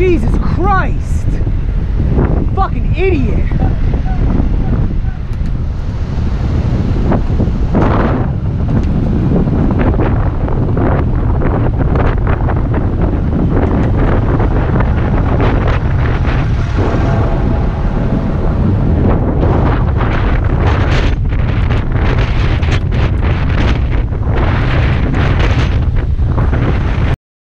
Jesus Christ! Fucking idiot!